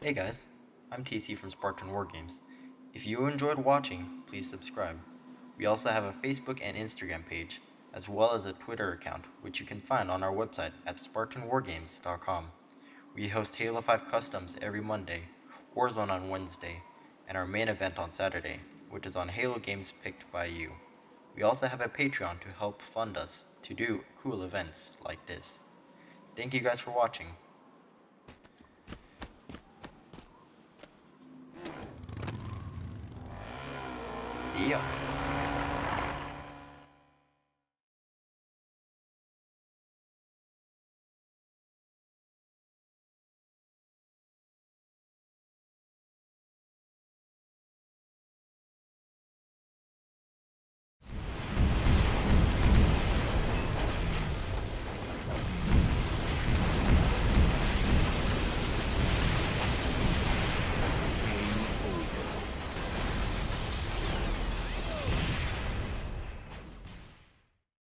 Hey guys, I'm TC from Spartan Wargames. If you enjoyed watching, please subscribe. We also have a Facebook and Instagram page, as well as a Twitter account, which you can find on our website at spartanwargames.com. We host Halo 5 Customs every Monday, Warzone on Wednesday, and our main event on Saturday, which is on Halo games picked by you. We also have a Patreon to help fund us to do cool events like this. Thank you guys for watching. 一样。